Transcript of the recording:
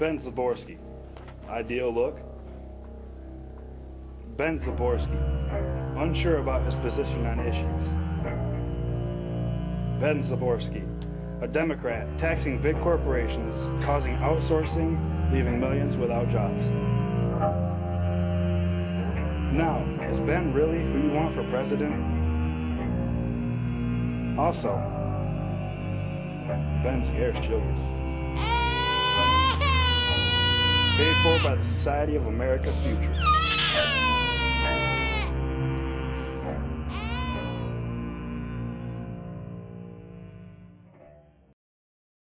Ben Zaborski. Ideal look. Ben Zaborski. Unsure about his position on issues. Ben Zaborski. A Democrat taxing big corporations, causing outsourcing, leaving millions without jobs. Now, is Ben really who you want for president? Also, Ben scares children. Paid for by the Society of America's Future.